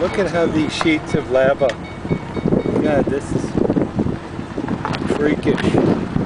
Look at how these sheets of lava. God, this is freakish.